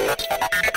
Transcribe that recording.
Thank